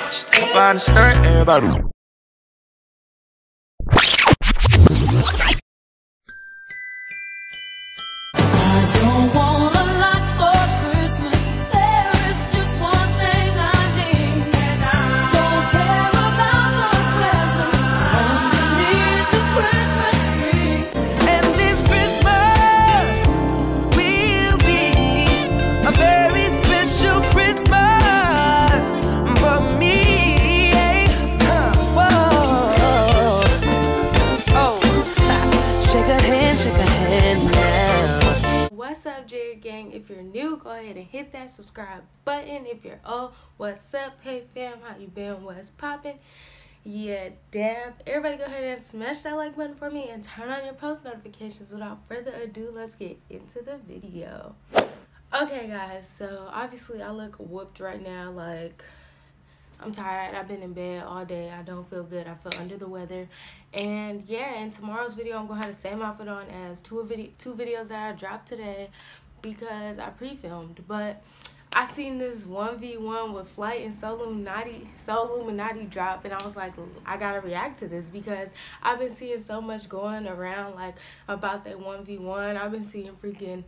just step on the skirt, everybody. Hit that subscribe button. If you're old what's up? Hey fam how you been? What's popping yeah dab everybody go ahead and smash that like button for me and turn on your post notifications. Without further ado let's get into the video. Okay guys so obviously i look whooped right now. Like I'm tired. I've been in bed all day. I don't feel good. I feel under the weather. And yeah, in tomorrow's video, I'm going to have the same outfit on as two, video, two videos that I dropped today because I pre-filmed. But I seen this 1v1 with Flight and SoLLUMINATI, drop and I was like, I gotta react to this because I've been seeing so much going around like about that 1v1. I've been seeing freaking,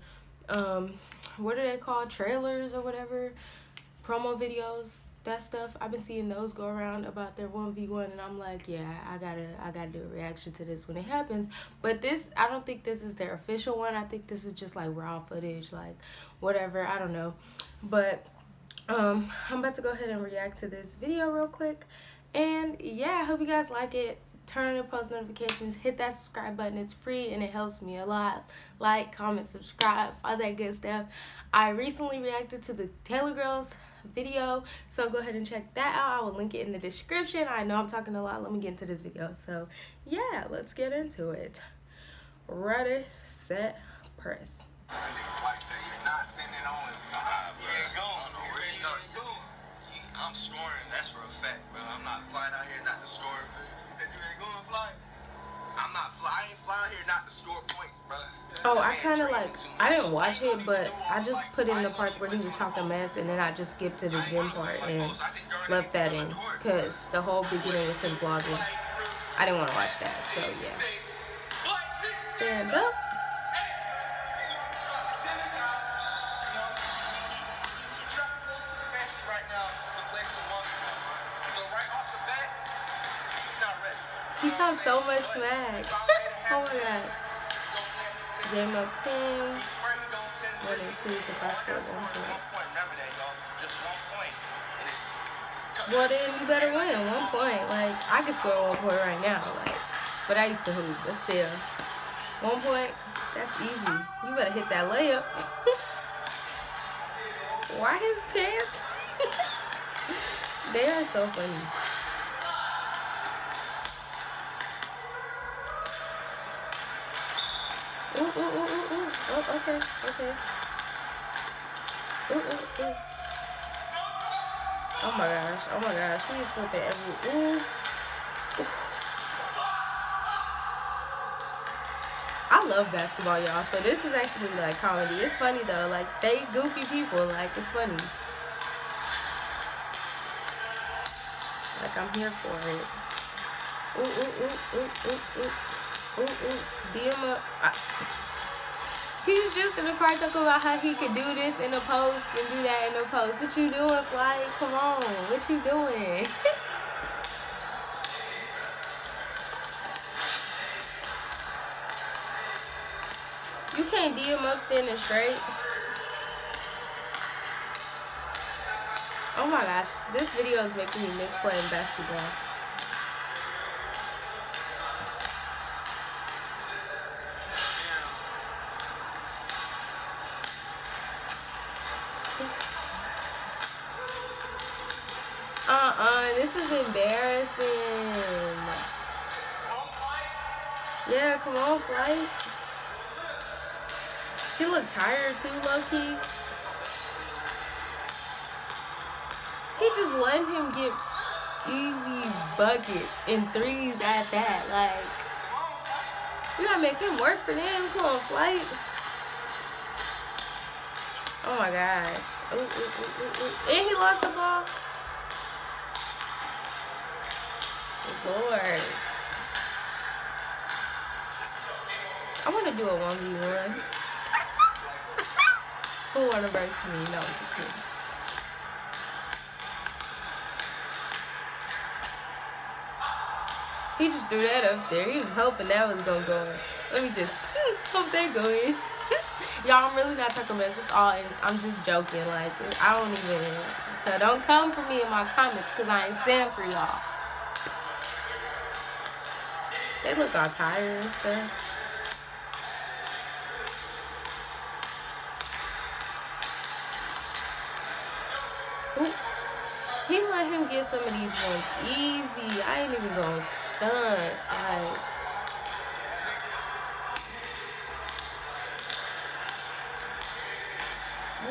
um, what are they called? Trailers or whatever? Promo videos that stuff i've been seeing those go around about their 1v1 and i'm like yeah i gotta i gotta do a reaction to this when it happens. But this i don't think this is their official one. I think this is just like raw footage like whatever i don't know. But um i'm about to go ahead and react to this video real quick. And yeah i hope you guys like it. Turn on your post notifications hit that subscribe button. It's free and it helps me a lot. Like comment subscribe all that good stuff. I recently reacted to the Taylor Girlz video. So go ahead and check that out. I will link it in the description. I know i'm talking a lot. Let me get into this video. So yeah let's get into it. Ready set press. I'm scoring, that's for a fact, bro. I'm not flying out here not to score. You said you ain't going flying? I'm not flying, flying here not to score points, bro. Oh, I kind of like, I didn't watch it, but I just put in the parts where he was talking mess, and then I just skipped to the gym part and left that in, because the whole beginning was him vlogging. I didn't want to watch that, so yeah. Stand up. He talks so much smack. oh my god. Game of teams. One and two if I score one point. Well then you better win one point. Like I can score one point right now. Like, but I used to hoop. But still, one point. That's easy. You better hit that layup. Why his pants? they are so funny. Ooh, ooh, ooh, ooh, ooh. Oh, okay, okay. Ooh, ooh, ooh. Oh my gosh, oh my gosh, she's slipping every, ooh. ooh. I love basketball, y'all, so this is actually, like, comedy. It's funny, though. Like, they goofy people. Like, it's funny. Like, I'm here for it. Ooh, ooh, ooh, ooh, ooh, ooh. Ooh, ooh. I, he was just in the car talking about how he could do this in the post and do that in the post. What you doing, Fly? Come on. What you doing? you can't DM up standing straight. Oh my gosh. This video is making me miss playing basketball. Yeah, come on, Flight. He looked tired too, low-key. He just let him get easy buckets and threes at that. Like, you gotta make him work for them. Come on, Flight. Oh my gosh. Ooh, ooh, ooh, and he lost the ball. Lord. I want to do a 1v1. Who want to verse me? No, I'm just kidding. He just threw that up there. He was hoping that was gonna go in. Let me just hope that go in. Y'all, I'm really not talking about this. It's all, in, I'm just joking. Like, I don't even. So don't come for me in my comments because I ain't saying for y'all. They look all tired and stuff. Ooh. He let him get some of these ones easy. I ain't even gonna stunt. Like,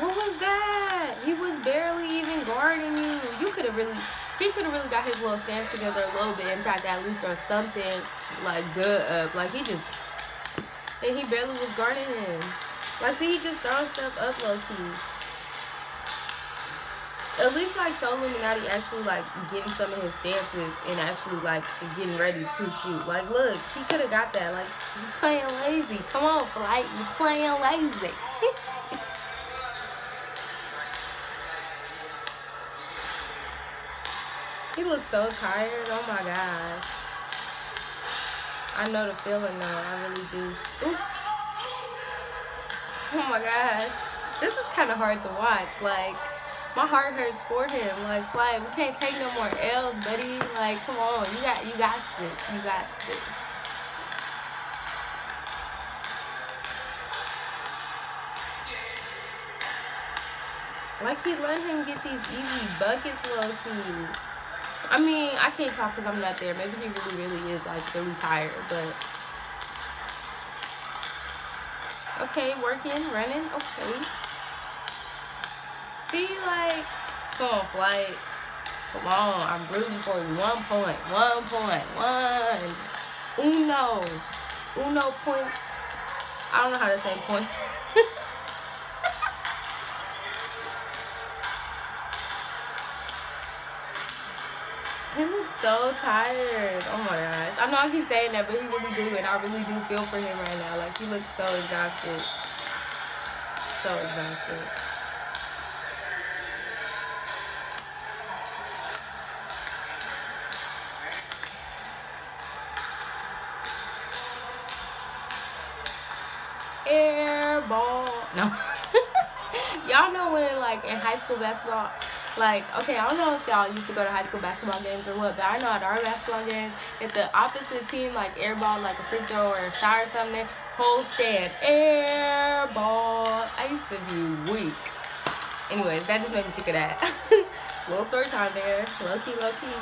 what was that? He was barely even guarding you. You could have really, he could have really got his little stance together a little bit and tried to at least throw something like good up. Like he just, and he barely was guarding him. Like, see, he just throwing stuff up low key. At least like SoLLUMINATI actually like getting some of his stances and actually like getting ready to shoot. Like look, he could have got that. Like you playing lazy. Come on, flight, you playing lazy. he looks so tired. Oh my gosh. I know the feeling though. I really do. Ooh. Oh my gosh. This is kind of hard to watch. Like my heart hurts for him. Like, like we can't take no more L's, buddy. Like, come on, you got, you got this, you got this. Like he let him get these easy buckets, low key. I mean, I can't talk because I'm not there. Maybe he really, really is like really tired, but. Okay, working, running, okay. See, like, come on, flight. Come on, I'm rooting for you. One point, one point, one. Uno. Uno point. I don't know how to say point. he looks so tired. Oh my gosh. I know I keep saying that, but he really do, and I really do feel for him right now. Like, he looks so exhausted. So exhausted. Ball. No. y'all know when like in high school basketball, like okay, I don't know if y'all used to go to high school basketball games or what, but I know at our basketball games, if the opposite team like air ball like a free throw or a shot or something, whole stand air ball. I used to be weak. Anyways, that just made me think of that. Little story time there. Low key, low key.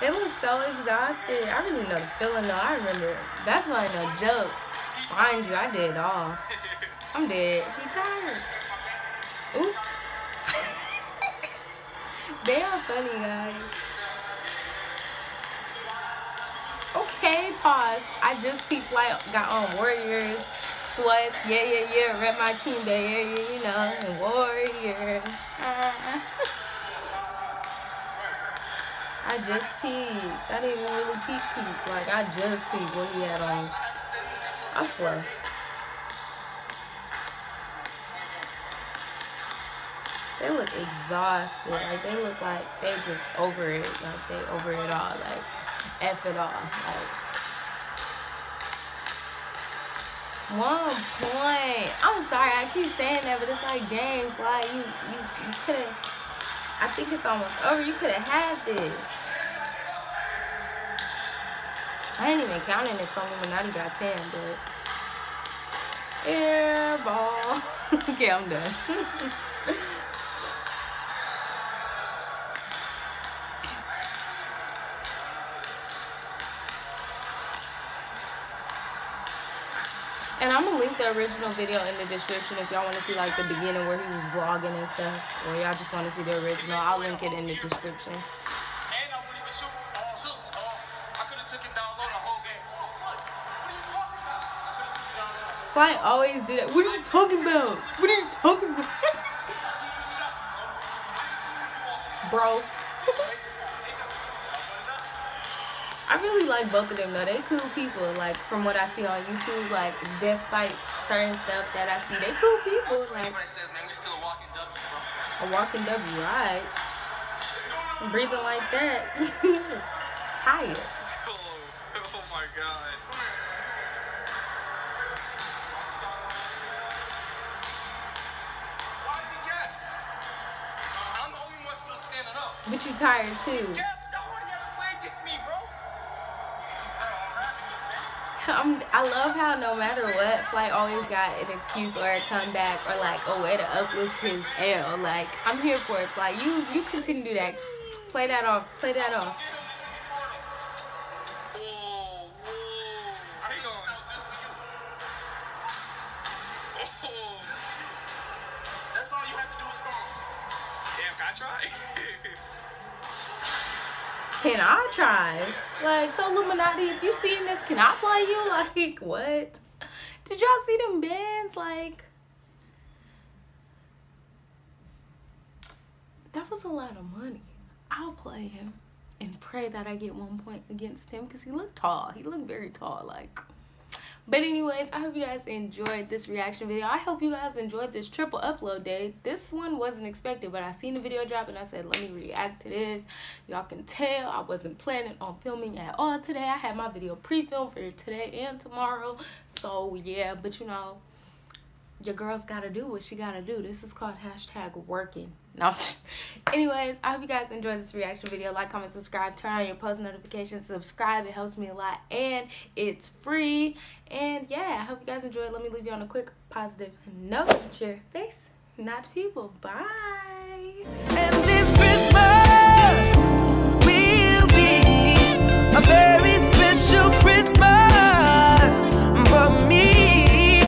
They look so exhausted. I really know the feeling though. I remember. That's why I know joke. Mind you, I did it all. I'm dead. He tired. Ooh. they are funny, guys. Okay, pause. I just peeped flight got on Warriors, sweats, yeah, yeah, yeah. Rep my team Bay Area, you know, and Warriors. Ah. I just peeped. I didn't even really peep peep. Like, I just peeped what he had on. I'm slow. They look exhausted. Like, they look like they just over it. Like, they over it all. Like, F it all. Like, one point. I'm sorry, I keep saying that, but it's like, dang, fly, you, you, you could have I think it's almost over. You could have had this. I ain't even counting if SoLLUMINATI got 10, but... Air ball. okay, I'm done. And I'm gonna link the original video in the description if y'all want to see like the beginning where he was vlogging and stuff, or y'all just want to see the original. I'll link it in the description. Fly always do that. What are you talking about? What are you talking about? Bro. I really like both of them though. They cool people. Like from what I see on YouTube, like despite certain stuff that I see, they cool people. Like Everybody says, man, we still a walking W, a walking W, right? Breathing like that, tired. Oh, oh my god. But you tired too. Guess nobody ever played against me, bro. I'm, I love how no matter what, Flight always got an excuse or a comeback or like a way to uplift his L. Like I'm here for it, Flight. You you continue to do that. Play that off. Play that off. Can I try? Like SoLLUMINATI, if you seeing this, can I play you? Like what? Did y'all see them bands? Like that was a lot of money. I'll play him and pray that I get one point against him because he looked tall. He looked very tall. Like, but anyways, I hope you guys enjoyed this reaction video. I hope you guys enjoyed this triple upload day. This one wasn't expected, but I seen the video drop and I said, let me react to this. Y'all can tell I wasn't planning on filming at all today. I had my video pre-filmed for today and tomorrow. So yeah, but you know, your girl's gotta do what she gotta do. This is called hashtag working. No. Anyways, I hope you guys enjoyed this reaction video. Like, comment, subscribe, turn on your post notifications, subscribe. It helps me a lot and it's free. And yeah, I hope you guys enjoyed. Let me leave you on a quick positive note. It's your face, not people. Bye.